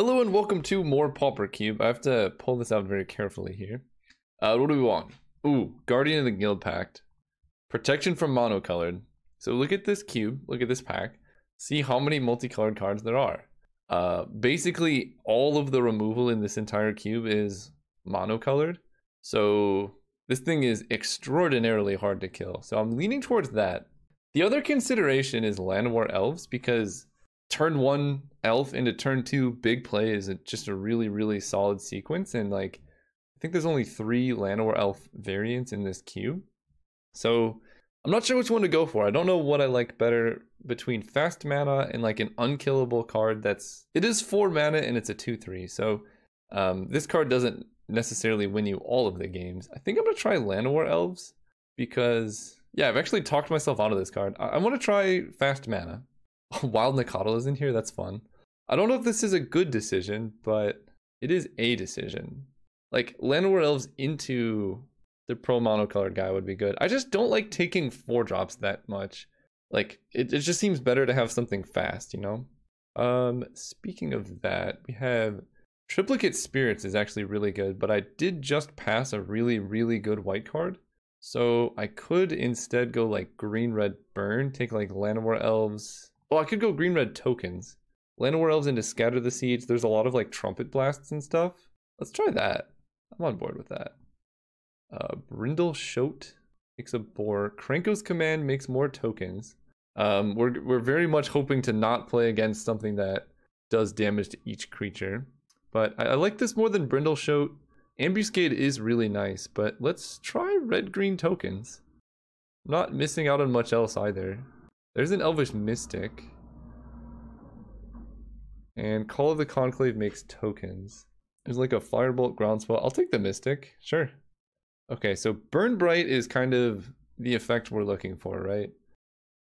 Hello and welcome to more Pauper Cube. I have to pull this out very carefully here. Uh, what do we want? Ooh, Guardian of the Guild Pact. Protection from monocolored. So look at this cube, look at this pack. See how many multicolored cards there are. Uh, basically, all of the removal in this entire cube is monocolored. So this thing is extraordinarily hard to kill. So I'm leaning towards that. The other consideration is Llanowar Elves because turn one elf into turn two big play is just a really really solid sequence. And like i think there's only three Llanowar elf variants in this cube so i'm not sure which one to go for. I don't know what i like better between fast mana and like an unkillable card that's it is four mana and it's a two three. So um, this card doesn't necessarily win you all of the games. I think i'm gonna try Llanowar elves because yeah i've actually talked myself out of this card. I, I want to try fast mana Wild Nacatl is in here. That's fun. I don't know if this is a good decision, but it is a decision. Like Llanowar Elves into the pro monocolored guy would be good. I just don't like taking four drops that much. Like it, it just seems better to have something fast, you know? Um, speaking of that, we have Triplicate Spirits is actually really good, but I did just pass a really, really good white card. So I could instead go like green, red, burn, take like Llanowar Elves, well, I could go green red tokens. Llanowar Elves into Scatter the Seeds. There's a lot of like trumpet blasts and stuff. Let's try that. I'm on board with that. Uh, Brindle Shoat makes a boar. Krenko's Command makes more tokens. Um, we're, we're very much hoping to not play against something that does damage to each creature. But I, I like this more than Brindle Shoat. Ambuscade is really nice, but let's try red-green tokens. not missing out on much else either. There's an Elvish Mystic. And Call of the Conclave makes tokens. There's like a Firebolt Groundswell. I'll take the Mystic. Sure. Okay, so Burn Bright is kind of the effect we're looking for, right?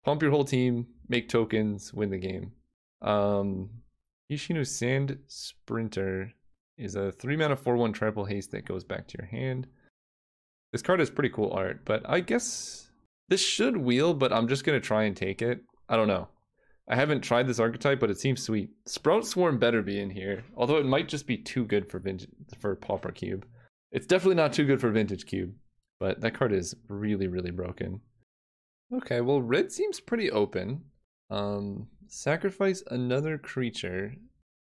Pump your whole team, make tokens, win the game. Um, Ishino Sand Sprinter is a 3 mana 4 1 trample haste that goes back to your hand. This card has pretty cool art, but I guess this should wheel, but I'm just going to try and take it. I don't know. I haven't tried this archetype, but it seems sweet. Sprout Swarm better be in here, although it might just be too good for vintage, for Pauper Cube. It's definitely not too good for Vintage Cube, but that card is really, really broken. Okay, well, red seems pretty open. Um, sacrifice another creature.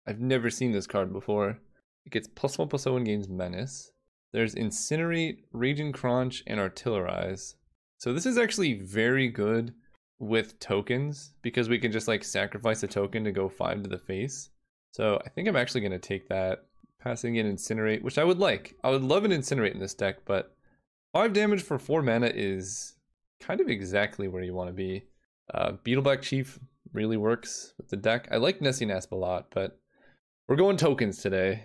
I've never seen this card before. It gets plus one plus one gains menace. There's Incinerate, Raging Crunch, and Artillerize. So this is actually very good with tokens because we can just like sacrifice a token to go five to the face. So I think I'm actually going to take that, passing in Incinerate, which I would like. I would love an Incinerate in this deck, but five damage for four mana is kind of exactly where you want to be. Uh, Beetleback Chief really works with the deck. I like Nessie Nasp a lot, but we're going tokens today.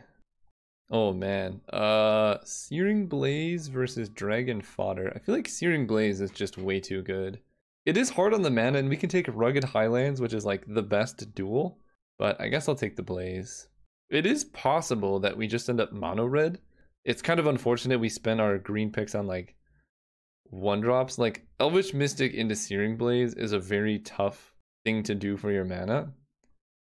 Oh man. Uh Searing Blaze versus Dragon Fodder. I feel like Searing Blaze is just way too good. It is hard on the mana and we can take Rugged Highlands, which is like the best dual, but I guess I'll take the Blaze. It is possible that we just end up mono red. It's kind of unfortunate we spend our green picks on like one drops. Like Elvish Mystic into Searing Blaze is a very tough thing to do for your mana.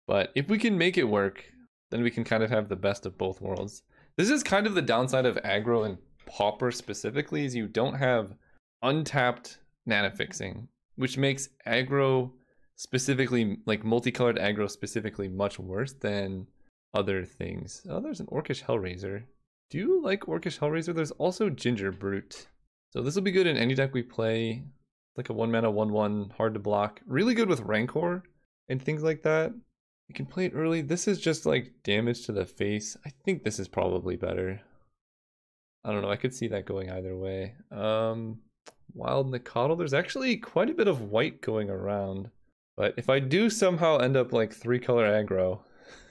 But if we can make it work, then we can kind of have the best of both worlds. This is kind of the downside of aggro and pauper specifically is you don't have untapped mana fixing, which makes aggro specifically like multicolored aggro specifically much worse than other things. Oh, there's an Orcish Hellraiser. Do you like Orcish Hellraiser? There's also Ginger Brute. So this will be good in any deck we play. Like a one mana, one one, hard to block. Really good with Rancor and things like that. You can play it early. This is just like damage to the face. I think this is probably better. I don't know. I could see that going either way. Um, Wild Nacatl. There's actually quite a bit of white going around. But if I do somehow end up like three color aggro,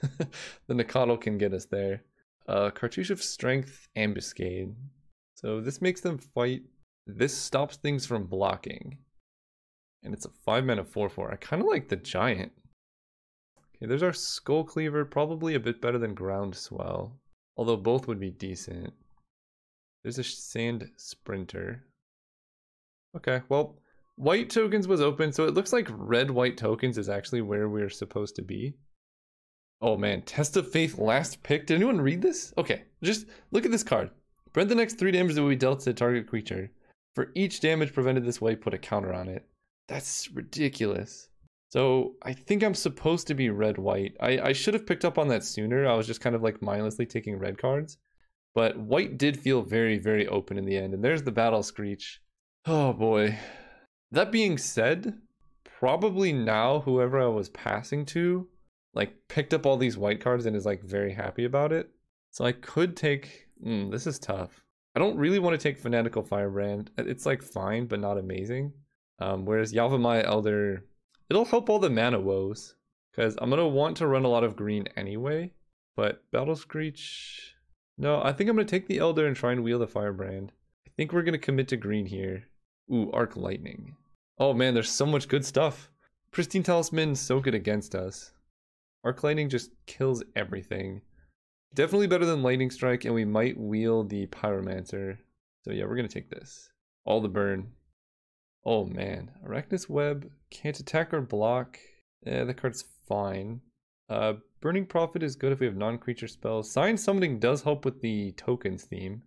the Nacatl can get us there. Uh, Cartouche of Strength, Ambuscade. So this makes them fight. This stops things from blocking. And it's a 5 mana 4-4. I kind of like the Giant. Okay, there's our Skull Cleaver, probably a bit better than Groundswell, although both would be decent. There's a Sand Sprinter. Okay, well, white tokens was open, so it looks like red-white tokens is actually where we're supposed to be. Oh man, Test of Faith last pick. Did anyone read this? Okay, just look at this card. Prevent the next three damage that will be dealt to the target creature. For each damage prevented this way, put a counter on it. That's ridiculous. So I think I'm supposed to be red-white. I, I should have picked up on that sooner. I was just kind of like mindlessly taking red cards. But white did feel very, very open in the end. And there's the Battle Screech. Oh boy. That being said, probably now whoever I was passing to like picked up all these white cards and is like very happy about it. So I could take, mm, this is tough. I don't really want to take Fanatical Firebrand. It's like fine, but not amazing. Um, whereas Yavimaya Elder, it'll help all the mana woes. Because I'm going to want to run a lot of green anyway. But Battle Screech, no, I think I'm going to take the Elder and try and wheel the Firebrand. I think we're going to commit to green here. Ooh, Arc Lightning. Oh man, there's so much good stuff. Pristine Talisman, so good against us. Arc Lightning just kills everything. Definitely better than Lightning Strike, and we might wheel the Pyromancer. So yeah, we're gonna take this. All the burn. Oh man, Arachnus Web can't attack or block. Yeah, the card's fine. Uh, Burning Prophet is good if we have non-creature spells. Scion Summoner does help with the tokens theme.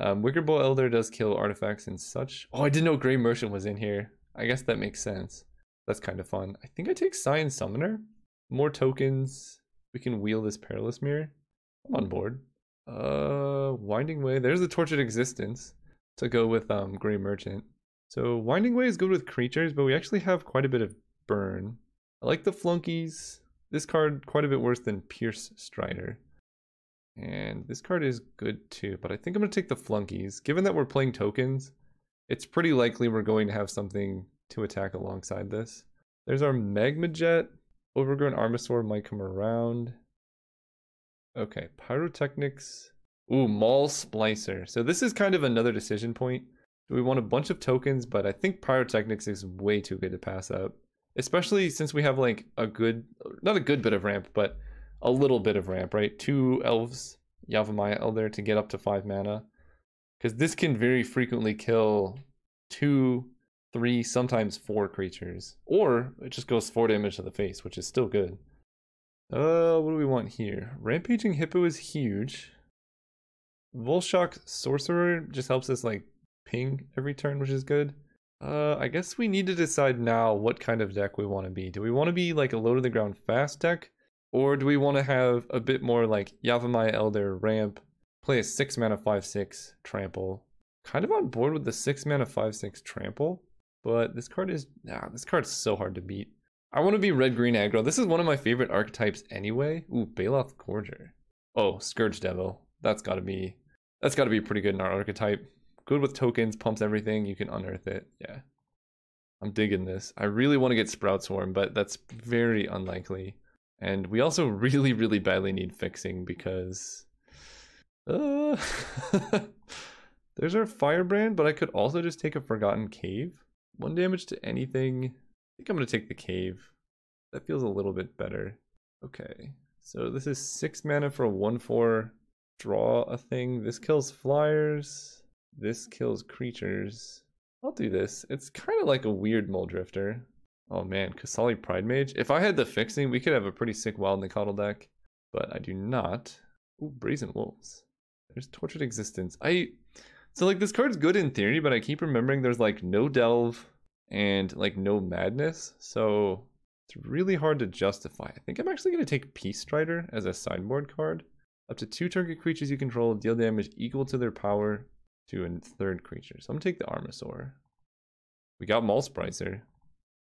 Um, Wickerbough Elder does kill artifacts and such. Oh, I didn't know Gray Merchant was in here. I guess that makes sense. That's kind of fun. I think I take Scion Summoner. More tokens. We can wheel this Perilous Mirror. I'm on board. Uh, Winding Way. There's the Tortured Existence to go with um Gray Merchant. So Winding Way is good with creatures, but we actually have quite a bit of burn. I like the flunkies. This card quite a bit worse than Pierce Strider. And this card is good too, but I think I'm going to take the flunkies. Given that we're playing tokens, it's pretty likely we're going to have something to attack alongside this. There's our Magma Jet. Overgrown Armasaur might come around. Okay, Pyrotechnics. Ooh, Maul Splicer. So this is kind of another decision point. We want a bunch of tokens, but I think Pyrotechnics is way too good to pass up. Especially since we have like a good, not a good bit of ramp, but a little bit of ramp, right? Two elves, Yavimaya Elder to get up to five mana. Because this can very frequently kill two, three, sometimes four creatures. Or it just goes four damage to the face, which is still good. Uh, what do we want here? Rampaging Hippo is huge. Vulshok Sorcerer just helps us like ping every turn, which is good. Uh, I guess we need to decide now what kind of deck we want to be. Do we want to be like a low to the ground fast deck? Or do we want to have a bit more like Yavimaya Elder ramp, play a 6 mana 5 6 trample? Kind of on board with the 6 mana 5 6 trample, but this card is. Nah, this card's so hard to beat. I want to be red green aggro. This is one of my favorite archetypes anyway. Ooh, Baloth Gorger. Oh, Scourge Devil. That's gotta be. That's gotta be pretty good in our archetype. Good with tokens, pumps everything. You can unearth it. Yeah. I'm digging this. I really want to get Sprout Swarm, but that's very unlikely. And we also really, really badly need fixing because... Uh, there's our Firebrand, but I could also just take a Forgotten Cave. One damage to anything. I think I'm going to take the Cave. That feels a little bit better. Okay, so this is 6 mana for a 1-4. Draw a thing. This kills flyers. This kills creatures. I'll do this. It's kind of like a weird Mulldrifter. Oh man, Qasali Pridemage. If I had the fixing, we could have a pretty sick Wild Nacatl deck. But I do not. Ooh, Brazen Wolves. There's Tortured Existence. I... So like this card's good in theory, but I keep remembering there's like no Delve and like no Madness. So it's really hard to justify. I think I'm actually going to take Peace Strider as a sideboard card. Up to two target creatures you control deal damage equal to their power to a third creature. So I'm to take the Armasaur. We got Maul Splicer.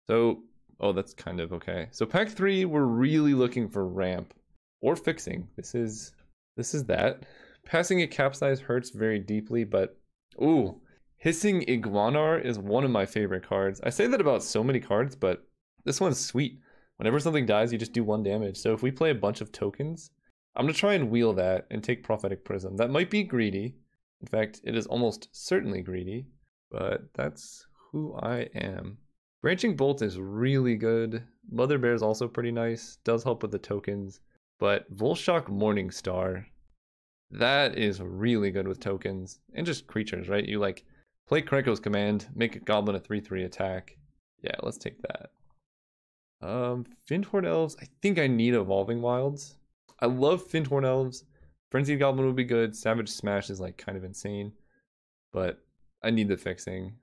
So, oh, that's kind of okay. So pack three, we're really looking for ramp or fixing. This is this is that. Passing a capsize hurts very deeply, but ooh, hissing iguanar is one of my favorite cards. I say that about so many cards, but this one's sweet. Whenever something dies, you just do one damage. So if we play a bunch of tokens, I'm gonna try and wheel that and take prophetic prism. That might be greedy. In fact, it is almost certainly greedy, but that's who I am. Branching Bolt is really good. Mother Bear is also pretty nice. Does help with the tokens. But Vulshok Morningstar, that is really good with tokens. And just creatures, right? You like play Krenko's command, make a goblin a 3-3 attack. Yeah, let's take that. Um, Fyndhorn Elves, I think I need Evolving Wilds. I love Fyndhorn Elves. Frenzied Goblin would be good. Savage Smash is like kind of insane. But I need the fixing.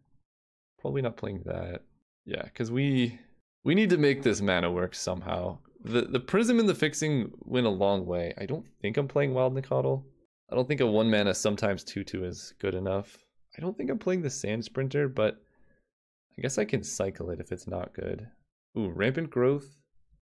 Probably not playing that. Yeah, because we we need to make this mana work somehow. The the Prism and the fixing went a long way. I don't think I'm playing Wild Nacatl. I don't think a one mana sometimes 2-2 is good enough. I don't think I'm playing the Sand Sprinter, but I guess I can cycle it if it's not good. Ooh, Rampant Growth.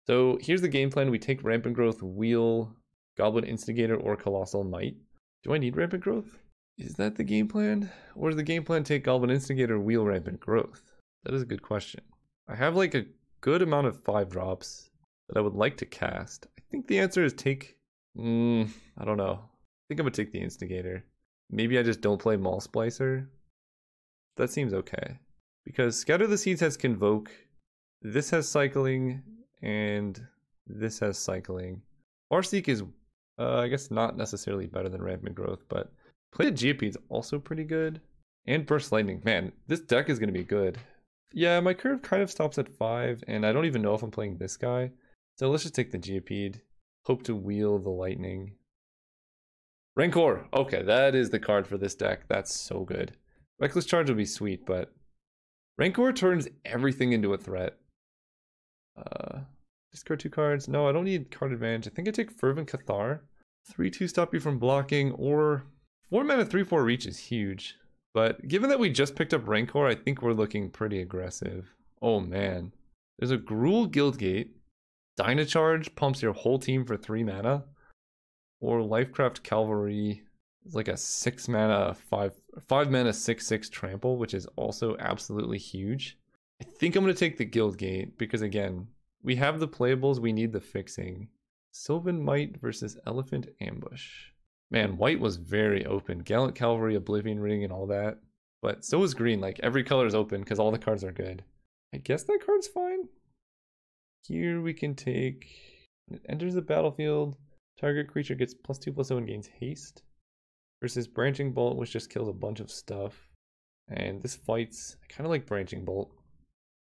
So here's the game plan. We take Rampant Growth, Wheel, Goblin Instigator, or Colossal Might. Do I need Rampant Growth? Is that the game plan? Or does the game plan take Goblin Instigator, Wheel Rampant Growth? That is a good question. I have like a good amount of 5 drops that I would like to cast. I think the answer is take... Mm, I don't know. I think I'm going to take the Instigator. Maybe I just don't play Maul Splicer. That seems okay. Because Scatter the Seeds has Convoke, this has Cycling, and this has Cycling. Farseek is, uh, I guess, not necessarily better than Rampant Growth, but Plated Geopede is also pretty good. And Burst Lightning. Man, this deck is going to be good. Yeah, my curve kind of stops at 5, and I don't even know if I'm playing this guy. So let's just take the Geopede. Hope to wheel the Lightning. Rancor! Okay, that is the card for this deck. That's so good. Reckless Charge would be sweet, but... Rancor turns everything into a threat. Uh, discard two cards. No, I don't need card advantage. I think I take Fervent Cathar. 3-2 stop you from blocking, or 4 mana 3-4 reach is huge. But given that we just picked up Rancor, I think we're looking pretty aggressive. Oh man. There's a Gruul Guildgate. Dynacharge pumps your whole team for 3 mana. Or Lifecraft Cavalry is like a 6 mana, 5, five mana 6 6 trample, which is also absolutely huge. I think I'm going to take the Guildgate because, again, we have the playables, we need the fixing. Sylvan Might versus Elephant Ambush. Man, white was very open. Gallant Cavalry, Oblivion Ring, and all that. But so is green. Like, every color is open because all the cards are good. I guess that card's fine. Here we can take... It enters the battlefield. Target creature gets plus 2 plus 0 and gains haste. Versus Branching Bolt, which just kills a bunch of stuff. And this fights... I kind of like Branching Bolt.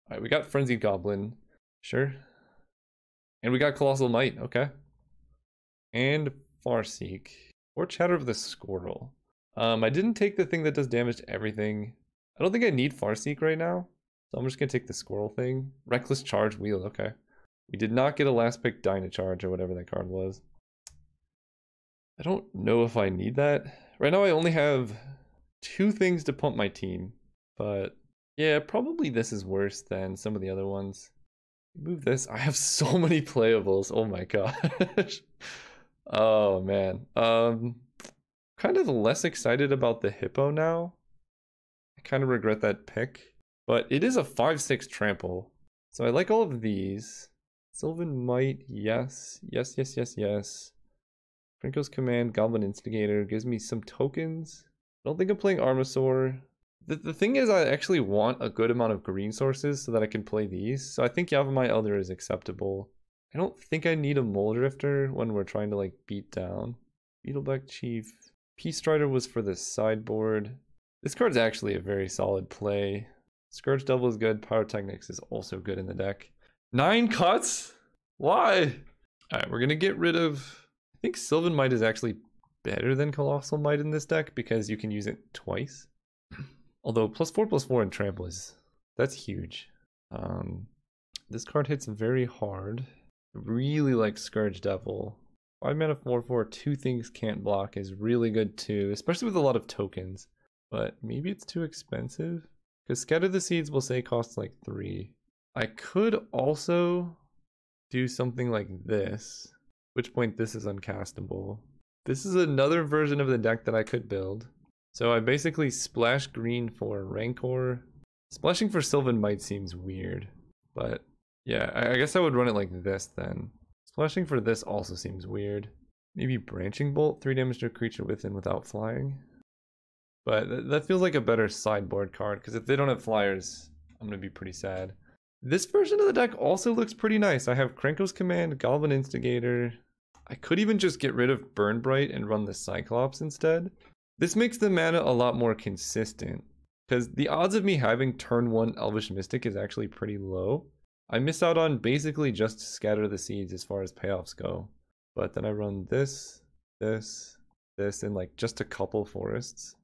Alright, we got Frenzied Goblin. Sure. And we got Colossal Might. Okay. And Farseek. Or Chatter of the Squirrel. Um, I didn't take the thing that does damage to everything. I don't think I need Farseek right now. So I'm just to take the Squirrel thing. Reckless Charge Wheel, okay. We did not get a last pick Dynacharge or whatever that card was. I don't know if I need that. Right now I only have two things to pump my team. But yeah, probably this is worse than some of the other ones. Move this. I have so many playables. Oh my gosh. Oh man. Um kind of less excited about the hippo now. I kind of regret that pick. But it is a 5-6 trample. So I like all of these. Sylvan Might, yes. Yes, yes, yes, yes. Krenko's Command, Goblin Instigator gives me some tokens. I don't think I'm playing Armasaur. The, the thing is I actually want a good amount of green sources so that I can play these. So I think Yavimaya Elder is acceptable. I don't think I need a Mulldrifter when we're trying to like beat down. Beetleback Chief. Peace Strider was for the sideboard. This card's actually a very solid play. Scourge Devil is good. Pyrotechnics is also good in the deck. Nine cuts? Why? Alright, we're gonna get rid of... I think Sylvan Might is actually better than Colossal Might in this deck because you can use it twice. Although plus four plus four in trample is... That's huge. Um, this card hits very hard. Really like Scourge Devil. 5 mana 4 4, two things can't block is really good too, especially with a lot of tokens. But maybe it's too expensive? Because Scatter the Seeds will say costs like 3. I could also do something like this, which point this is uncastable. This is another version of the deck that I could build. So I basically splash green for Rancor. Splashing for Sylvan Might seems weird, but yeah, I, guess I would run it like this then. Splashing for this also seems weird. Maybe Branching Bolt, 3 damage to a creature with and without flying. But th that feels like a better sideboard card, because if they don't have flyers, I'm going to be pretty sad. This version of the deck also looks pretty nice. I have Krenko's Command, Goblin Instigator. I could even just get rid of Burn Bright and run the Cyclops instead. This makes the mana a lot more consistent, because the odds of me having turn 1 Elvish Mystic is actually pretty low. I miss out on basically just scatter the seeds as far as payoffs go. But then I run this, this, this, in like just a couple forests.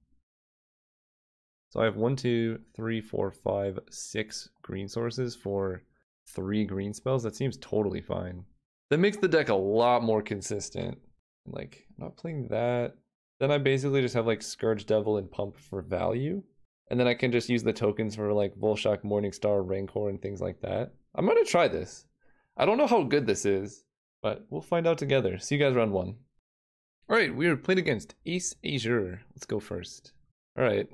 So I have one, two, three, four, five, six green sources for three green spells. That seems totally fine. That makes the deck a lot more consistent. Like, I'm not playing that. Then I basically just have like Scourge Devil and Pump for value. And then I can just use the tokens for like Vulshok, Morningstar, Rancor, and things like that. I'm gonna try this. I don't know how good this is, but we'll find out together. See you guys round one. Alright, we are playing against Ace Azure. Let's go first. Alright,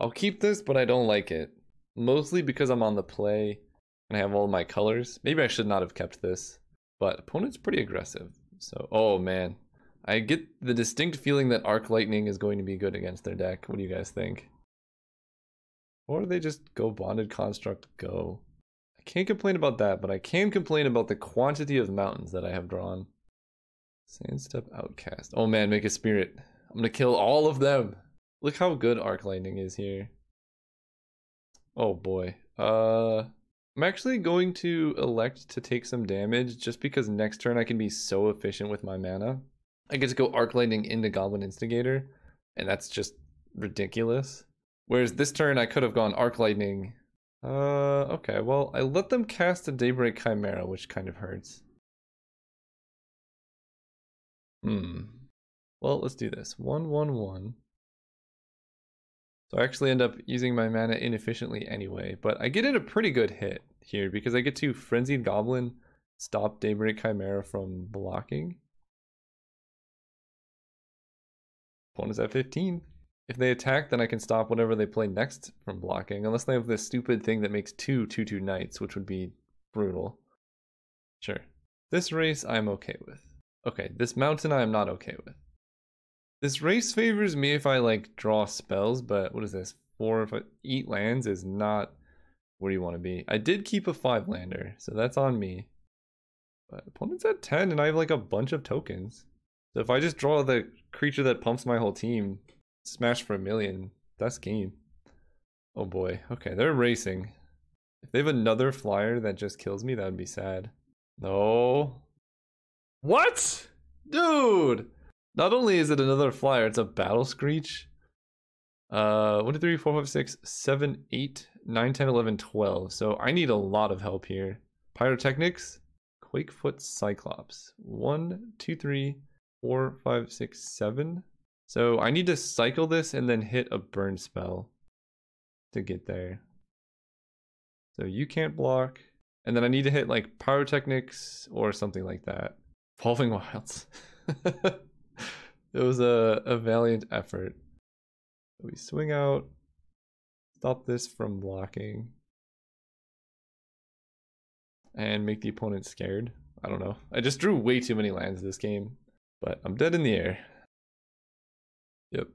I'll keep this, but I don't like it. Mostly because I'm on the play and I have all my colors. Maybe I should not have kept this, but opponent's pretty aggressive. So, oh man. I get the distinct feeling that Arc Lightning is going to be good against their deck. What do you guys think? Or they just go Bonded Construct, go. I can't complain about that, but I can complain about the quantity of mountains that I have drawn. Sandsteppe Outcast. Oh man, make a spirit. I'm gonna kill all of them. Look how good Arc Lightning is here. Oh boy. Uh, I'm actually going to elect to take some damage just because next turn I can be so efficient with my mana. I get to go Arc Lightning into Goblin Instigator, and that's just ridiculous. Whereas this turn I could have gone Arc Lightning. Uh, okay, well, I let them cast a Daybreak Chimera, which kind of hurts. Hmm. Well, let's do this. One, one, one. So I actually end up using my mana inefficiently anyway, but I get in a pretty good hit here because I get to Frenzied Goblin, stop Daybreak Chimera from blocking. Opponent's at 15. If they attack, then I can stop whatever they play next from blocking, unless they have this stupid thing that makes two 2-2 knights, which would be brutal. Sure. This race I'm okay with. Okay, this mountain I am not okay with. This race favors me if I like draw spells, but what is this? Four if I eat lands is not where you want to be. I did keep a five lander, so that's on me. But opponent's at 10 and I have like a bunch of tokens. So if I just draw the creature that pumps my whole team, smash for a million, that's game. Oh boy. Okay, they're racing. If they have another flyer that just kills me, that would be sad. No. What? Dude! Not only is it another flyer, it's a battle screech. Uh, 1, 2, 3, 4, 5, 6, 7, 8, 9, 10, 11, 12. So I need a lot of help here. Pyrotechnics, Quakefoot Cyclops. 1, 2, 3, 4, 5, 6, 7. So I need to cycle this and then hit a burn spell to get there. So you can't block. And then I need to hit like Pyrotechnics or something like that. Evolving Wilds. it was a, a valiant effort. We swing out, stop this from blocking, and make the opponent scared. I don't know. I just drew way too many lands this game, but I'm dead in the air. Yep.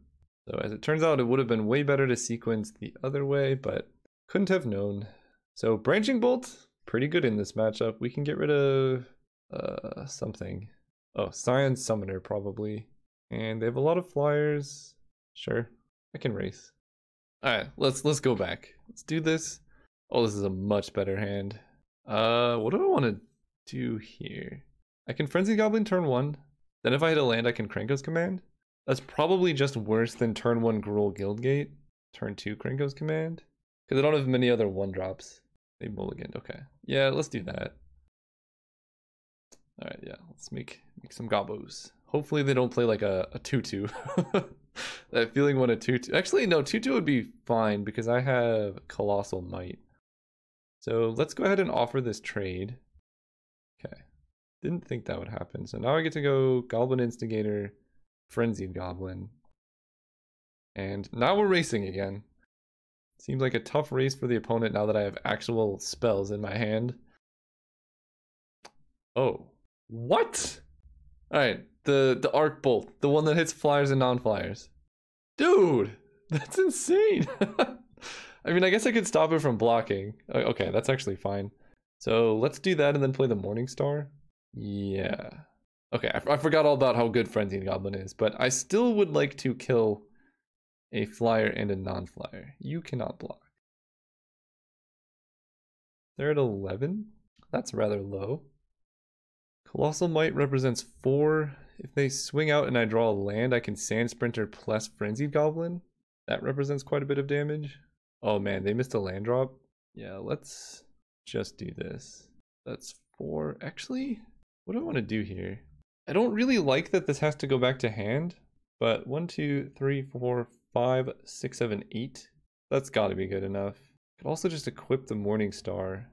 So as it turns out, it would have been way better to sequence the other way, but couldn't have known. So Branching Bolt, pretty good in this matchup. We can get rid of uh, something. Oh, Scion Summoner probably. And they have a lot of flyers. Sure, I can race. All right, let's let's go back. Let's do this. Oh, this is a much better hand. Uh, what do I want to do here? I can Frenzy Goblin turn one. Then if I hit a land, I can Krenko's Command. That's probably just worse than turn one Gruul Guildgate. Turn two Krenko's Command. Because I don't have many other one drops. They mulligan. Okay. Yeah, let's do that. All right, yeah, let's make make some gobos. Hopefully they don't play like a, a 2-2. that feeling when a 2-2... Actually, no, 2-2 would be fine because I have Colossal Might. So let's go ahead and offer this trade. Didn't think that would happen. So now I get to go Goblin Instigator, Frenzied Goblin. And now we're racing again. Seems like a tough race for the opponent now that I have actual spells in my hand. Oh. What? Alright, the, the arc bolt. The one that hits flyers and non-flyers. Dude! That's insane! I mean, I guess I could stop it from blocking. Okay, that's actually fine. So let's do that and then play the Morning Star. Yeah. Okay, I, forgot all about how good Frenzied Goblin is, but I still would like to kill a flyer and a non-flyer. You cannot block. They're at 11? That's rather low. Colossal Might represents four. If they swing out and I draw a land, I can Sand Sprinter plus Frenzied Goblin. That represents quite a bit of damage. Oh man, they missed a land drop. Yeah, let's just do this. That's four. Actually, what do I want to do here? I don't really like that this has to go back to hand, but one, two, three, four, five, six, seven, eight. That's got to be good enough. Could also just equip the Morning Star.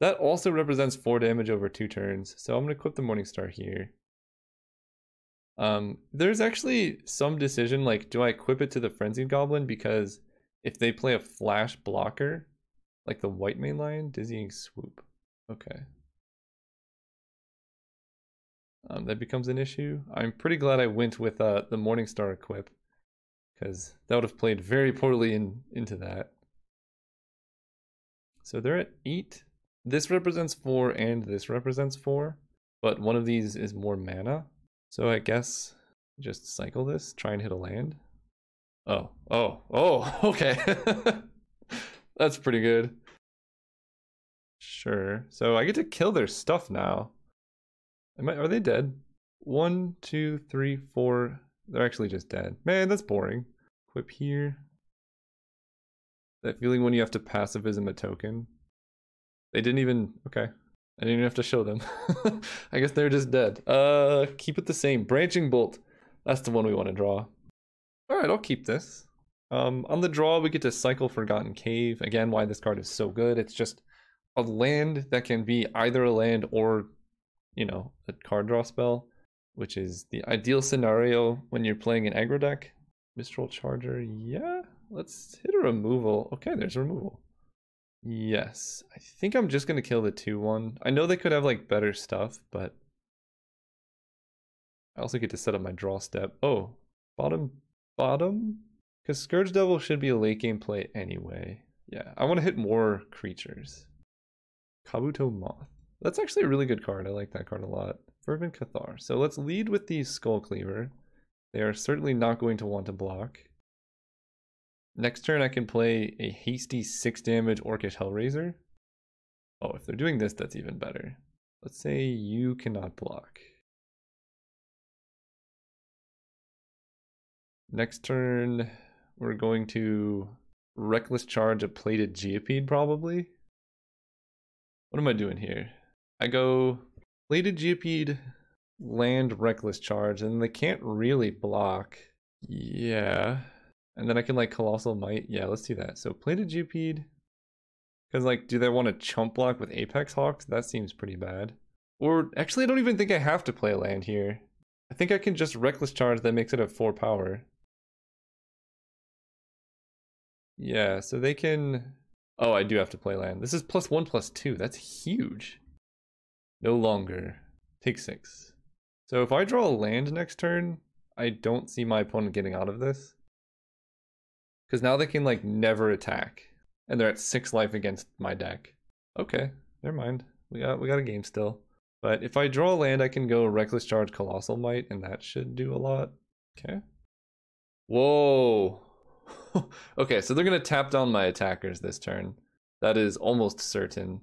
That also represents four damage over two turns, so I'm gonna equip the Morning Star here. Um, there's actually some decision, like, do I equip it to the Frenzied Goblin? Because if they play a flash blocker, like the White Mane Lion, Dizzying Swoop. Okay. Um, that becomes an issue. I'm pretty glad I went with uh, the Morningstar equip, because that would have played very poorly in, into that. So they're at 8. This represents 4 and this represents 4, but one of these is more mana. So I guess just cycle this, try and hit a land. Oh, oh, oh, okay. That's pretty good. Sure. So I get to kill their stuff now. Am I, are they dead? One, two, three, four. They're actually just dead. Man, that's boring. Equip here. That feeling when you have to pacifism a token. They didn't even... Okay. I didn't even have to show them. I guess they're just dead. Uh, keep it the same. Branching Bolt. That's the one we want to draw. Alright, I'll keep this. Um, on the draw, we get to cycle Forgotten Cave. Again, why this card is so good. It's just a land that can be either a land or, you know, a card draw spell, which is the ideal scenario when you're playing an aggro deck. Mistral Charger, yeah. Let's hit a removal. Okay, there's removal. Yes, I think I'm just going to kill the 2-1. I know they could have like better stuff, but I also get to set up my draw step. Oh, bottom, bottom? Because Scourge Devil should be a late game play anyway. Yeah, I want to hit more creatures. Kabuto Moth. That's actually a really good card. I like that card a lot. Fervent Cathar. So let's lead with the Skull Cleaver. They are certainly not going to want to block. Next turn I can play a hasty 6 damage Orcish Hellraiser. Oh, if they're doing this, that's even better. Let's say you cannot block. Next turn, we're going to Reckless Charge a Plated Geopede, probably. What am I doing here? I go Plated Geopede, land Reckless Charge, and they can't really block. Yeah. And then I can like Colossal Might. Yeah, let's do that. So Plated Geopede. Because like, do they want to chump block with Apex Hawks? That seems pretty bad. Or actually, I don't even think I have to play land here. I think I can just Reckless Charge that makes it a 4 power. Yeah, so they can... Oh, I do have to play land. This is plus 1 plus 2. That's huge. No longer. Take 6. So if I draw a land next turn, I don't see my opponent getting out of this. Because now they can like never attack. And they're at six life against my deck. Okay, never mind. We got we got a game still. But if I draw a land, I can go Reckless Charge Colossal Might, and that should do a lot. Okay. Whoa. okay, so they're gonna tap down my attackers this turn. That is almost certain.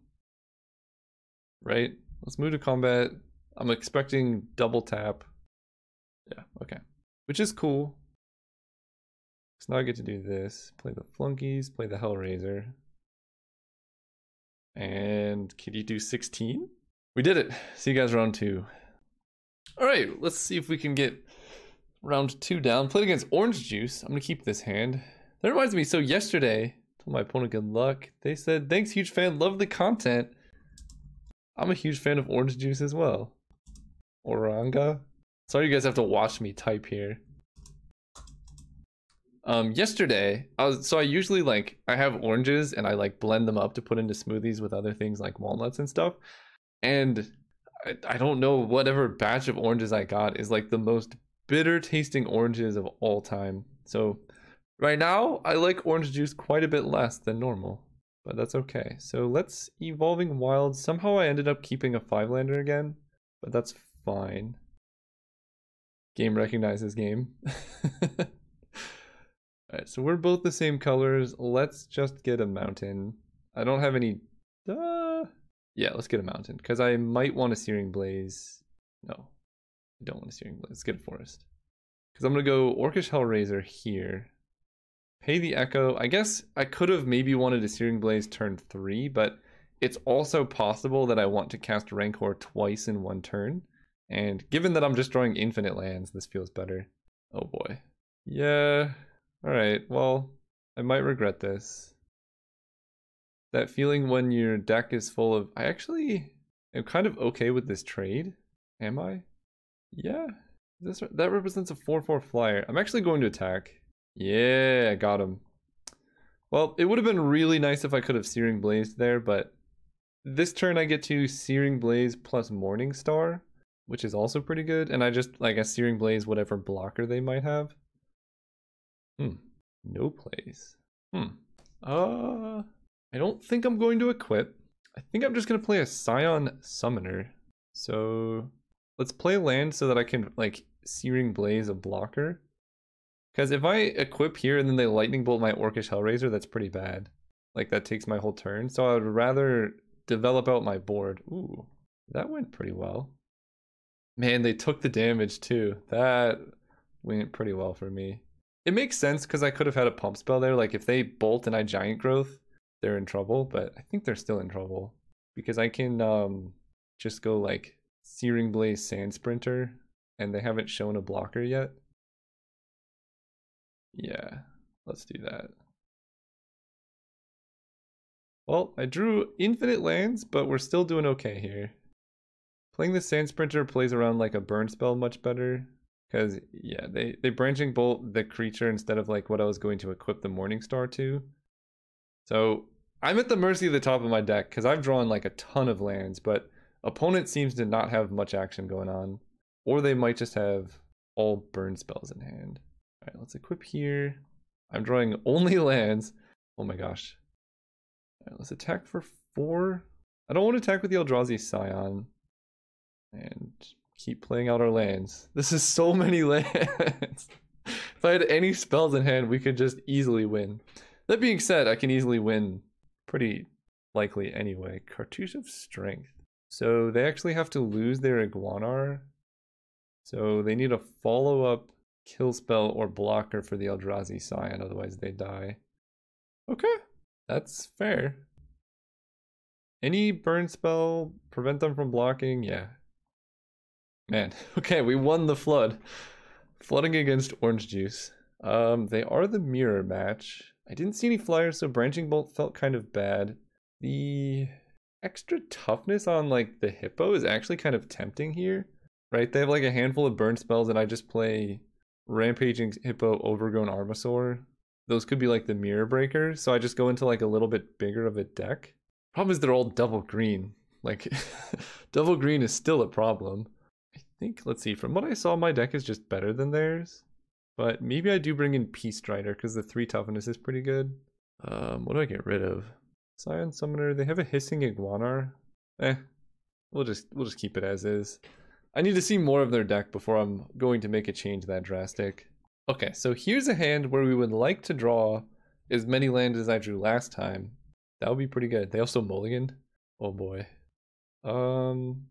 Right? Let's move to combat. I'm expecting double tap. Yeah, okay. Which is cool. So now I get to do this. Play the Flunkies, play the Hellraiser. And can you do 16? We did it. See you guys round two. All right, let's see if we can get round two down. Played against Orange Juice. I'm gonna keep this hand. That reminds me, so yesterday, told my opponent good luck. They said, thanks, huge fan, love the content. I'm a huge fan of Orange Juice as well. Oranga. Sorry you guys have to watch me type here. Um, yesterday, I was so I usually like I have oranges and I like blend them up to put into smoothies with other things like walnuts and stuff. And I, I don't know whatever batch of oranges I got is like the most bitter tasting oranges of all time. So right now, I like orange juice quite a bit less than normal, but that's okay. So let's evolving wild. Somehow I ended up keeping a five lander again, but that's fine. Game recognizes game. Alright, so we're both the same colors. Let's just get a mountain. I don't have any... Uh, Yeah, let's get a mountain. Because I might want a Searing Blaze. No, I don't want a Searing Blaze. Let's get a forest. Because I'm going to go Orcish Hellraiser here. Pay the Echo. I guess I could have maybe wanted a Searing Blaze turn 3, but it's also possible that I want to cast Rancor twice in one turn. And given that I'm just drawing infinite lands, this feels better. Oh boy. Yeah. Alright, well, I might regret this. That feeling when your deck is full of... I actually am kind of okay with this trade. Am I? Yeah. This That represents a 4-4 flyer. I'm actually going to attack. Yeah, got him. Well, it would have been really nice if I could have Searing Blaze there, but this turn I get to Searing Blaze plus Morning Star, which is also pretty good. And I just, like, a Searing Blaze whatever blocker they might have. Hmm. No plays. Hmm. Uh, I don't think I'm going to equip. I think I'm just going to play a Scion Summoner. So let's play land so that I can, like, Searing Blaze a blocker. Because if I equip here and then they Lightning Bolt my Orcish Hellraiser, that's pretty bad. Like, that takes my whole turn. So I would rather develop out my board. Ooh, that went pretty well. Man, they took the damage too. That went pretty well for me. It makes sense because I could have had a pump spell there. Like if they bolt and I giant growth, they're in trouble. But I think they're still in trouble because I can um, just go like Searing Blaze Sand Sprinter and they haven't shown a blocker yet. Yeah, let's do that. Well, I drew infinite lands, but we're still doing okay here. Playing the Sand Sprinter plays around like a burn spell much better. Because, yeah, they, they branching bolt the creature instead of like what I was going to equip the Morning Star to. So I'm at the mercy of the top of my deck because I've drawn like a ton of lands, but opponent seems to not have much action going on. Or they might just have all burn spells in hand. Alright, let's equip here. I'm drawing only lands. Oh my gosh. Right, let's attack for four. I don't want to attack with the Eldrazi Scion. And keep playing out our lands. This is so many lands. if I had any spells in hand, we could just easily win. That being said, I can easily win pretty likely anyway. Cartouche of Strength. So they actually have to lose their Iguanar. So they need a follow-up kill spell or blocker for the Eldrazi Scion, otherwise they die. Okay. That's fair. Any burn spell, prevent them from blocking, yeah. Man, okay, we won the flood. Flooding against orange juice. Um, they are the mirror match. I didn't see any flyers, so branching bolt felt kind of bad. The extra toughness on like the hippo is actually kind of tempting here, right? They have like a handful of burn spells, and I just play rampaging hippo, overgrown armasaur, those could be like the mirror breakers. So I just go into like a little bit bigger of a deck. Problem is they're all double green. Like double green is still a problem. I think, let's see, from what I saw, my deck is just better than theirs. But maybe I do bring in Peace Strider because the three toughness is pretty good. Um, what do I get rid of? Scion Summoner, they have a Hissing Iguanar. Eh, we'll just we'll just keep it as is. I need to see more of their deck before I'm going to make a change that drastic. Okay, so here's a hand where we would like to draw as many lands as I drew last time. That would be pretty good. They also mulligan. Oh boy. Um,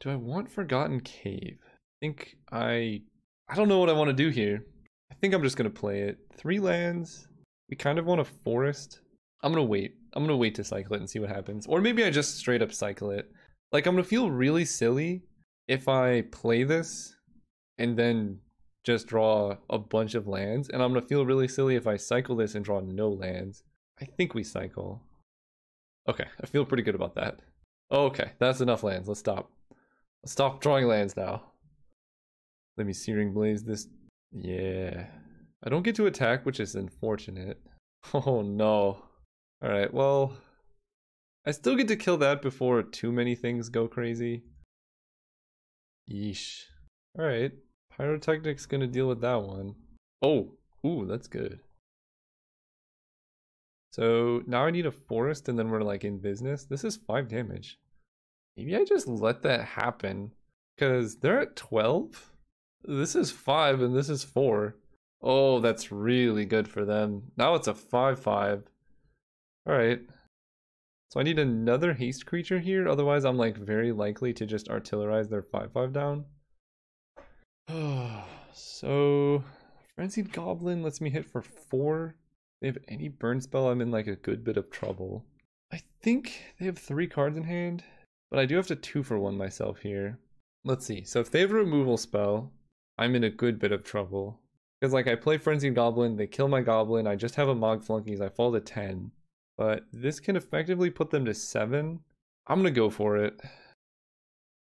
do I want Forgotten Cave? I think I, I don't know what I want to do here. I think I'm just going to play it. Three lands. We kind of want a forest. I'm going to wait. I'm going to wait to cycle it and see what happens. Or maybe I just straight up cycle it. Like, I'm going to feel really silly if I play this and then just draw a bunch of lands. And I'm to feel really silly if I cycle this and draw no lands. I think we cycle. Okay, I feel pretty good about that. Okay, that's enough lands. Let's stop. Let's stop drawing lands now. Let me Searing Blaze this. Yeah. I don't get to attack, which is unfortunate. Oh no. Alright, well... I still get to kill that before too many things go crazy. Yeesh. Alright. Pyrotechnic's gonna deal with that one. Oh, ooh, that's good. So now I need a forest and then we're like in business. This is 5 damage. Maybe I just let that happen. Because they're at 12? This is 5 and this is 4. Oh, that's really good for them. Now it's a 5-5. Alright. So I need another haste creature here, otherwise I'm like very likely to just artillerize their 5-5 down. so Frenzied Goblin lets me hit for 4. If they have any burn spell, I'm in like a good bit of trouble. I think they have 3 cards in hand, but I do have to 2 for 1 myself here. Let's see, so if they have a removal spell, I'm in a good bit of trouble. Because like I play Frenzied Goblin, they kill my Goblin, I just have a Mog Flunkies, I fall to 10. But this can effectively put them to 7. I'm going to go for it.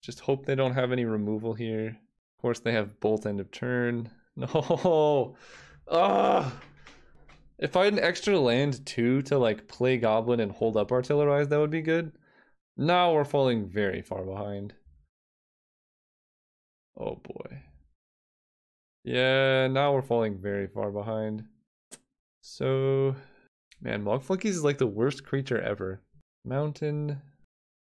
Just hope they don't have any removal here. Of course, they have Bolt End of Turn. No! Ah! If I had an extra land too to like play Goblin and hold up Artillerize, that would be good. Now we're falling very far behind. Oh boy. Yeah, now we're falling very far behind. So Man, Mogg Flunkies is like the worst creature ever. Mountain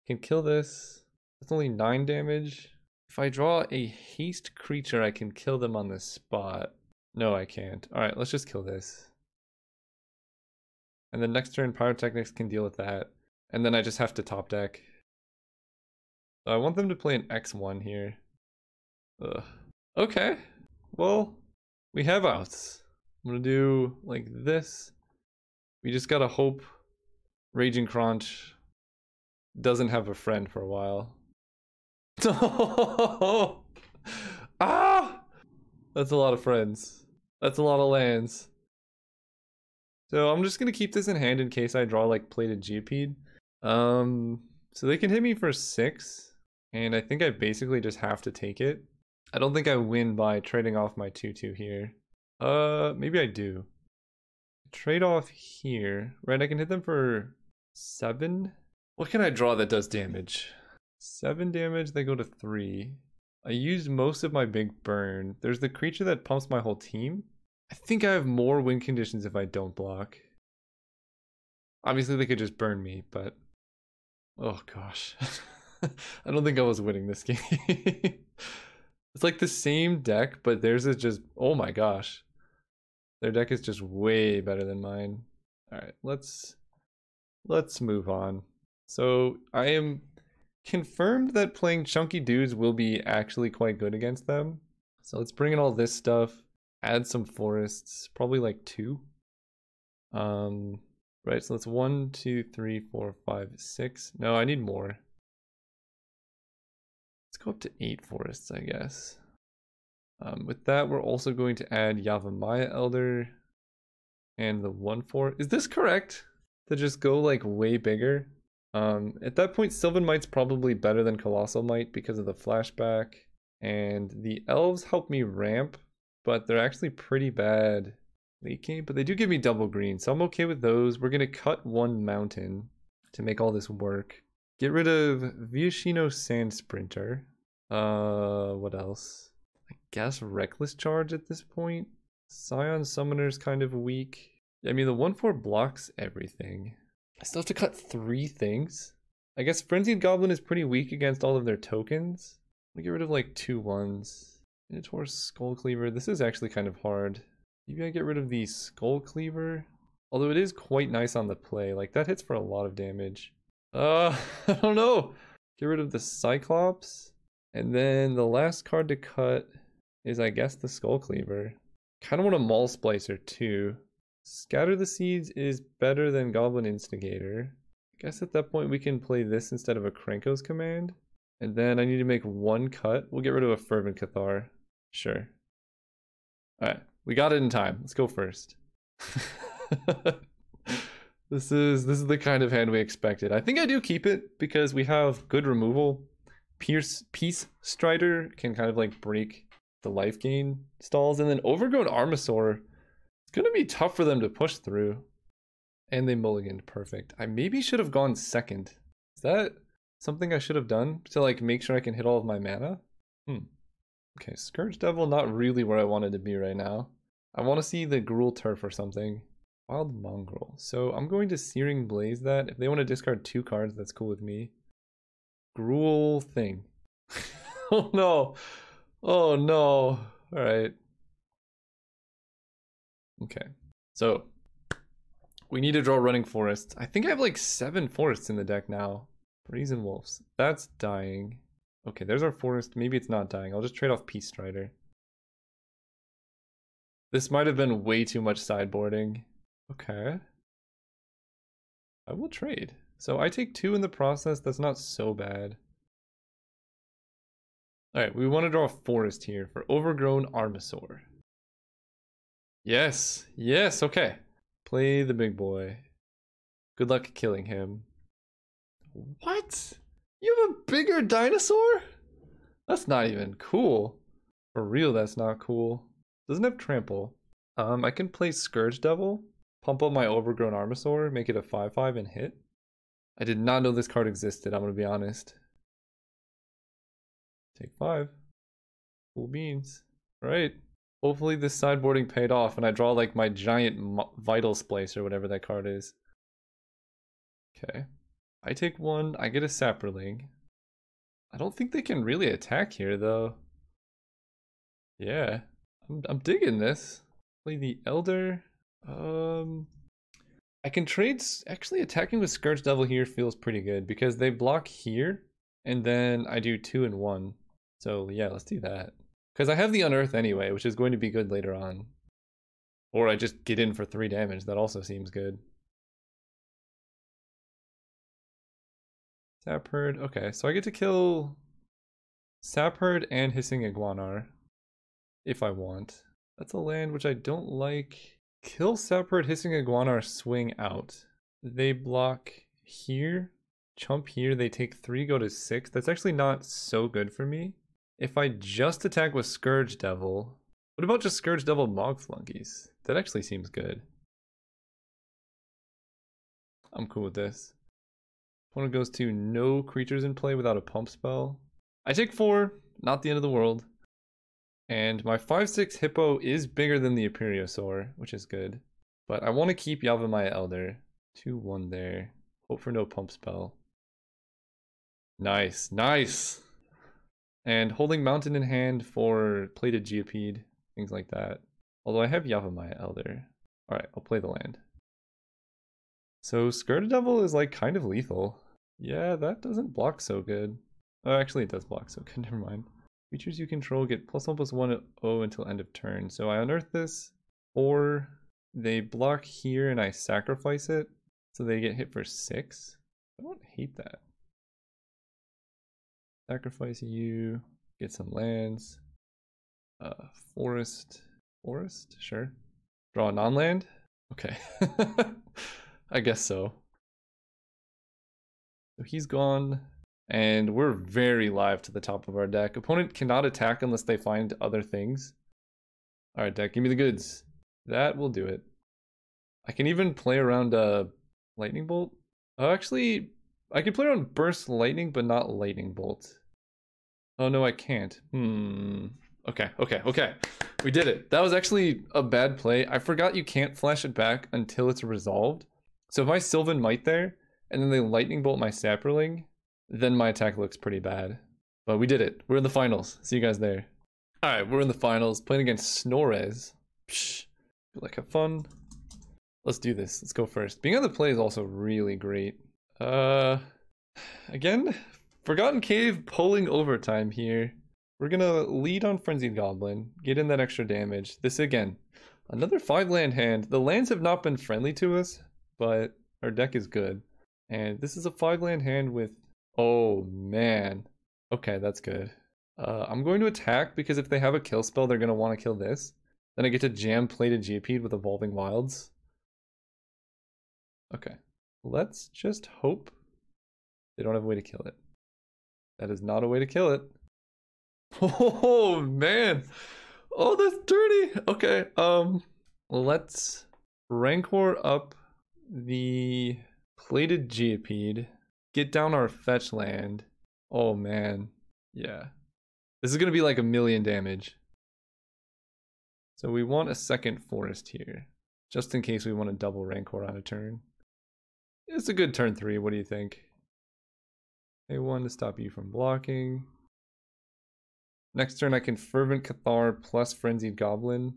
can kill this. That's only 9 damage. If I draw a haste creature, I can kill them on the spot. No, I can't. Alright, let's just kill this. And then next turn, Pyrotechnics can deal with that. And then I just have to top deck. So I want them to play an X1 here. Ugh. Okay. Well, we have outs. I'm gonna do like this. We just gotta hope Raging Crunch doesn't have a friend for a while. ah! That's a lot of friends. That's a lot of lands. So I'm just gonna keep this in hand in case I draw like plated Geopede. Um, so they can hit me for six, and I think I basically just have to take it. I don't think I win by trading off my 2-2 here. Uh, maybe I do. Trade off here, right? I can hit them for seven. What can I draw that does damage? Seven damage, they go to three. I used most of my big burn. There's the creature that pumps my whole team. I think I have more win conditions if I don't block. Obviously, they could just burn me, but... Oh, gosh. I don't think I was winning this game. it's like the same deck, but theirs is just... Oh my gosh. Their deck is just way better than mine. All right, let's let's move on. So I am confirmed that playing chunky dudes will be actually quite good against them. So let's bring in all this stuff, add some forests, probably like two. Um, right, so that's one, two, three, four, five, six. No, I need more. Let's go up to eight forests, I guess. Um, with that, we're also going to add Yavimaya Elder and the 1-4. Is this correct? To just go like way bigger? Um, at that point, Sylvan Might's probably better than Colossal Might because of the flashback. And the elves help me ramp, but they're actually pretty bad late game. But they do give me double green, so I'm okay with those. We're going to cut one mountain to make all this work. Get rid of Viashino Sandsprinter. Uh, what else? Guess Reckless Charge at this point. Scion Summoner's kind of weak. I mean, the 1-4 blocks everything. I still have to cut three things. I guess Frenzied Goblin is pretty weak against all of their tokens. Me get rid of like two ones. Minotaur Skullcleaver. This is actually kind of hard. Maybe I get rid of the Skullcleaver. Although it is quite nice on the play. Like that hits for a lot of damage. Uh, I don't know. Get rid of the Cyclops. And then the last card to cut is I guess the Skullcleaver. Kind of want a Maul Splicer too. Scatter the Seeds is better than Goblin Instigator. I guess at that point we can play this instead of a Krenko's command. And then I need to make one cut. We'll get rid of a Fervent Cathar. Sure. Alright, we got it in time. Let's go first. this is this is the kind of hand we expected. I think I do keep it because we have good removal. Pierce Peace Strider can kind of like break the life gain stalls. And then Overgrown Armasaur, it's going to be tough for them to push through. And they mulliganed perfect. I maybe should have gone second. Is that something I should have done to like make sure I can hit all of my mana? Hmm. Okay, Scourge Devil, not really where I wanted to be right now. I want to see the Gruul Turf or something. Wild Mongrel. So I'm going to Searing Blaze that. If they want to discard two cards, that's cool with me. Gruul thing. oh no. Oh no. All right. Okay. So We need to draw running forests. I think I have like seven forests in the deck now. Brazen wolves. That's dying. Okay, there's our forest. Maybe it's not dying. I'll just trade off Peace Strider. This might have been way too much sideboarding. Okay. I will trade. So I take two in the process. That's not so bad. Alright, we want to draw a forest here for Overgrown Armasaur. Yes, yes, okay. Play the big boy. Good luck killing him. What? You have a bigger dinosaur? That's not even cool. For real, that's not cool. Doesn't have trample. Um, I can play Scourge Devil, pump up my Overgrown Armasaur, make it a 5-5 and hit. I did not know this card existed, I'm gonna be honest. Take five. Cool beans. Alright. Hopefully this sideboarding paid off and I draw like my giant Vital Splice or whatever that card is. Okay. I take one, I get a saproling. I don't think they can really attack here though. Yeah. I'm, I'm digging this. Play the Elder. Um, I can trade. Actually, attacking with Scourge Devil here feels pretty good because they block here, and then I do two and one. So yeah, let's do that. Because I have the Unearth anyway, which is going to be good later on. Or I just get in for three damage. That also seems good. Sapherd. Okay, so I get to kill Sapherd and Hissing Iguanar if I want. That's a land which I don't like. Kill Separate Hissing Iguanar swing out. They block here, chump here, they take three, go to six. That's actually not so good for me. If I just attack with Scourge Devil, what about just Scourge Devil Mogg Flunkies? That actually seems good. I'm cool with this. Opponent goes to no creatures in play without a pump spell. I take four, not the end of the world. And my 5-6 Hippo is bigger than the Imperiosaur, which is good. But I want to keep Yavimaya Elder. 2-1 there. Hope for no pump spell. Nice, nice! And holding Mountain in hand for Plated Geopede, things like that. Although I have Yavimaya Elder. Alright, I'll play the land. So Scourge Devil is like kind of lethal. Yeah, that doesn't block so good. Oh, actually it does block so good, never mind. Creatures you control get plus 1 plus 1 O until end of turn. So I unearth this, or they block here and I sacrifice it, so they get hit for 6. I don't hate that. Sacrifice you, get some lands. Uh, forest, forest, sure. Draw a non-land? Okay. I guess so. So he's gone. And we're very live to the top of our deck. Opponent cannot attack unless they find other things. Alright, deck, give me the goods. That will do it. I can even play around uh, Lightning Bolt. Oh, actually, I can play around Burst Lightning, but not Lightning Bolt. Oh, no, I can't. Hmm. Okay, okay, okay. We did it. That was actually a bad play. I forgot you can't flash it back until it's resolved. So if I Sylvan Might there, and then they Lightning Bolt my saproling, then my attack looks pretty bad. But we did it. We're in the finals. See you guys there. Alright, we're in the finals. Playing against Snorez. Psh. Like have fun. Let's do this. Let's go first. Being on the play is also really great. Uh, Again, Forgotten Cave pulling overtime here. We're gonna lead on Frenzied Goblin. Get in that extra damage. This again. Another five land hand. The lands have not been friendly to us, but our deck is good. And this is a five land hand with Oh, man. Okay, that's good. Uh, I'm going to attack because if they have a kill spell, they're going to want to kill this. Then I get to jam Plated Geopede with Evolving Wilds. Okay. Let's just hope they don't have a way to kill it. That is not a way to kill it. Oh, man. Oh, that's dirty. Okay. Um, let's Rancor up the Plated Geopede get down our fetch land. Oh man. Yeah. This is going to be like a million damage. So we want a second forest here. Just in case we want to double Rancor on a turn. It's a good turn three. What do you think? A1 to stop you from blocking. Next turn I can Fervent Cathar plus Frenzied Goblin.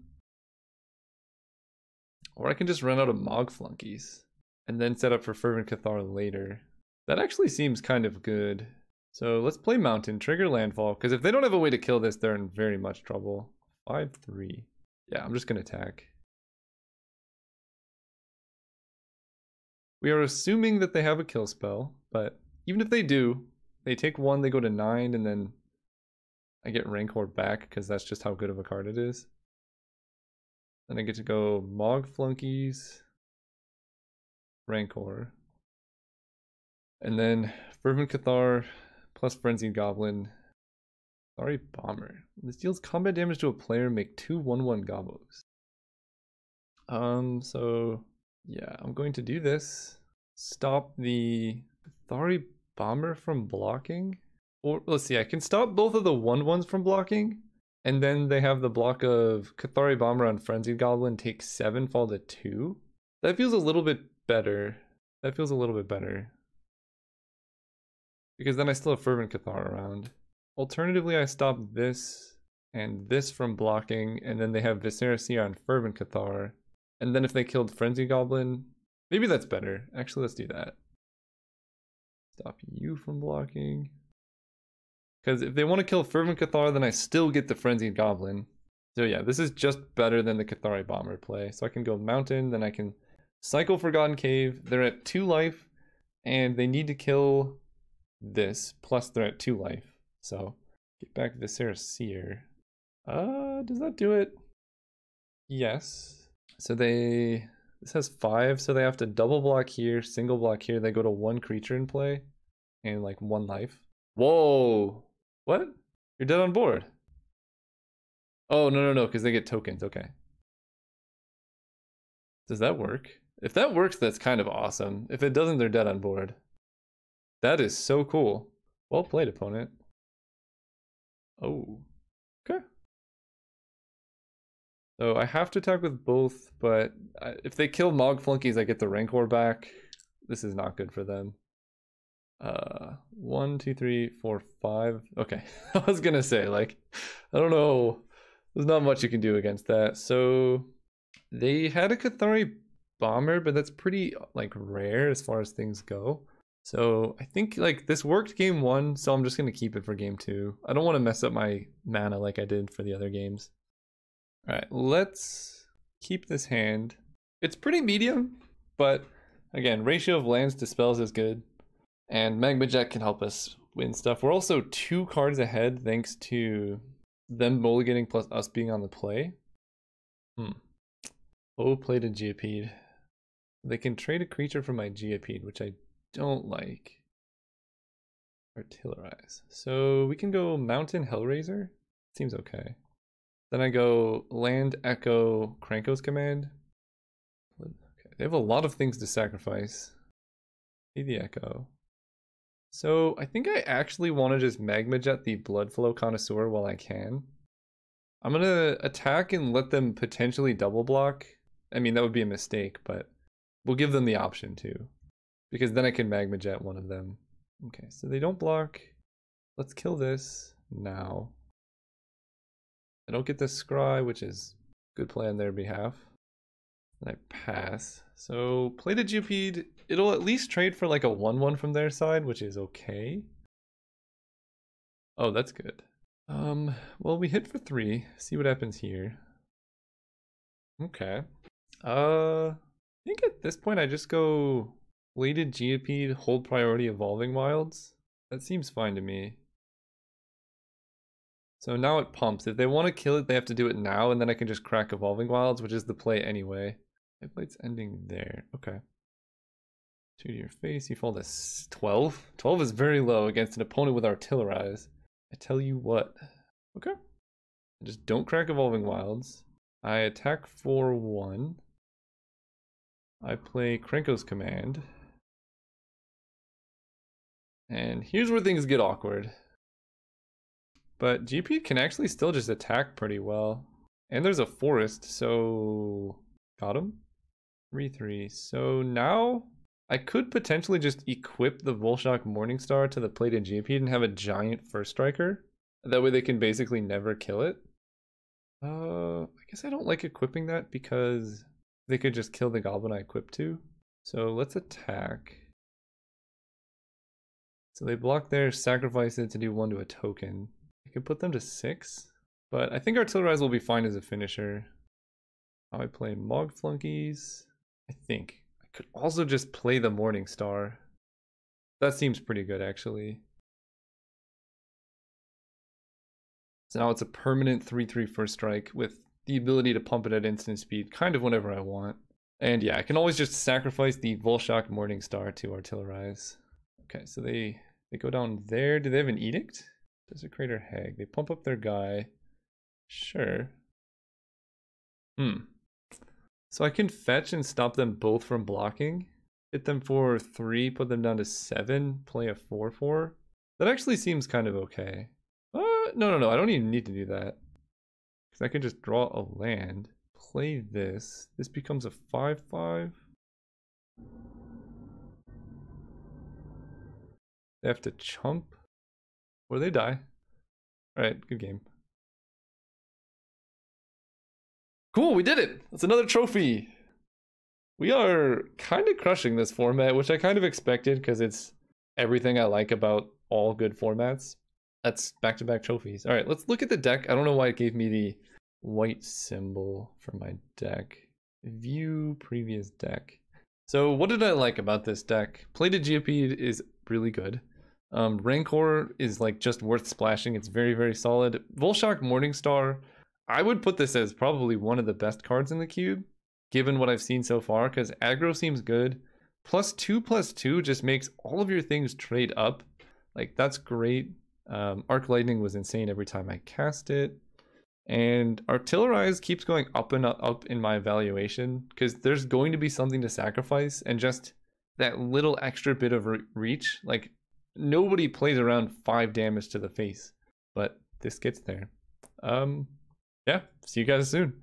Or I can just run out of Mogg Flunkies and then set up for Fervent Cathar later. That actually seems kind of good. So let's play Mountain, trigger Landfall, because if they don't have a way to kill this, they're in very much trouble. 5-3. Yeah, I'm just going to attack. We are assuming that they have a kill spell, but even if they do, they take one, they go to 9, and then I get Rancor back, because that's just how good of a card it is. Then I get to go Mogg Flunkies, Rancor. And then Fervent Cathar plus Frenzied Goblin. Sorry, Bomber. This deals combat damage to a player, make two 1-1 gobos. Um, so yeah, I'm going to do this. Stop the Thari Bomber from blocking. Or let's see, I can stop both of the 1-1s from blocking. And then they have the block of Kathari Bomber on Frenzied Goblin take 7, fall to 2. That feels a little bit better. That feels a little bit better. Because then I still have Fervent Cathar around. Alternatively, I stop this and this from blocking, and then they have Viscera on Fervent Cathar. And then if they killed Frenzy Goblin, maybe that's better. Actually, let's do that. Stop you from blocking. Because if they want to kill Fervent Cathar, then I still get the Frenzied Goblin. So yeah, this is just better than the Kathari Bomber play. So I can go Mountain, then I can cycle Forgotten Cave. They're at 2 life, and they need to kill this, plus they're at 2 life. So get back Viscera Seer. Uh, does that do it? Yes. So they, this has 5, so they have to double block here, single block here. They go to one creature in play, and like 1 life. Whoa! What? You're dead on board. Oh, no, no, no, because they get tokens. Okay. Does that work? If that works, that's kind of awesome. If it doesn't, they're dead on board. That is so cool. Well played, opponent. Oh. So I have to attack with both, but if they kill Mogg Flunkies, I get the Rancor back. This is not good for them. Uh, one, two, three, four, five. Okay, I was gonna say like, I don't know. There's not much you can do against that. So they had a Kathari bomber, but that's pretty like rare as far as things go. So I think like this worked game one, so I'm just gonna keep it for game two. I don't want to mess up my mana like I did for the other games. All right, let's keep this hand. It's pretty medium, but again, ratio of lands to spells is good. And Magma Jet can help us win stuff. We're also two cards ahead thanks to them mulliganing plus us being on the play. Hmm. Oh, played a Geopede. They can trade a creature for my Geopede, which I don't like. Artillerize. So we can go Mountain Hellraiser. Seems okay. Then I go Land Echo Krenko's Command. Okay, they have a lot of things to sacrifice. Be the Echo. So I think I actually want to just Magma Jet the Bloodflow Connoisseur while I can. I'm going to attack and let them potentially double block. I mean, that would be a mistake, but we'll give them the option to. Because then I can Magma Jet one of them. Okay, so they don't block. Let's kill this now. I don't get the Scry, which is good play on their behalf. And I pass. So play the Geopede. It'll at least trade for like a 1-1 from their side, which is okay. Oh, that's good. Um, well, we hit for three. See what happens here. Okay. Uh, I think at this point I just go Plated Geopede, hold priority Evolving Wilds. That seems fine to me. So now it pumps. If they want to kill it, they have to do it now, and then I can just crack Evolving Wilds, which is the play anyway. Light's ending there. Okay. Two to your face. You fall to 12. 12 is very low against an opponent with Artillerize. I tell you what. Okay. Just don't crack Evolving Wilds. I attack for 1. I play Krenko's Command. And here's where things get awkward. But GP can actually still just attack pretty well. And there's a forest, so... Got him? 3-3. So now I could potentially just equip the Vulshok Morningstar to the Plated GP and have a giant First Striker. That way they can basically never kill it. Uh, I guess I don't like equipping that because They could just kill the goblin I equipped to. So let's attack. So they block there, sacrifice it to do one to a token. I could put them to six, but I think Artillerize will be fine as a finisher. I play Mogg Flunkies. I think. I could also just play the Morningstar. That seems pretty good actually. So now it's a permanent 3-3 first strike with the ability to pump it at instant speed kind of whenever I want. And yeah, I can always just sacrifice the Vulshok Morningstar to Artillerize. Okay, so they they go down there. Do they have an edict? Desecrator Hag. They pump up their guy. Sure. Hmm. So I can fetch and stop them both from blocking. Hit them for three, put them down to seven, play a 4-4. That actually seems kind of okay. Uh, no, no, no, I don't even need to do that. Because I can just draw a land, play this. This becomes a 5-5. They have to chump or they die. All right, good game. Cool, we did it. That's another trophy. We are kind of crushing this format, which I kind of expected because it's everything I like about all good formats. That's back-to-back -back trophies. All right, let's look at the deck. I don't know why it gave me the white symbol for my deck. View previous deck. So what did I like about this deck? Plated Geopede is really good. Um, Rancor is like just worth splashing. It's very, very solid. Vulshok Morningstar, I would put this as probably one of the best cards in the cube, given what I've seen so far, because aggro seems good. Plus two, plus two just makes all of your things trade up. Like, that's great. Um, Arc Lightning was insane every time I cast it. And Artillerize keeps going up and up in my evaluation, because there's going to be something to sacrifice, and just that little extra bit of re reach, like nobody plays around five damage to the face, but this gets there. Um, yeah, see you guys soon.